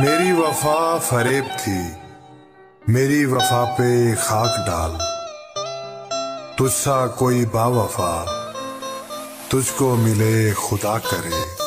मेरी वफा फरेब थी। मेरी वफा पे खाक डाल। तुझसा कोई बावफा। तुझको मिले खुदा करे।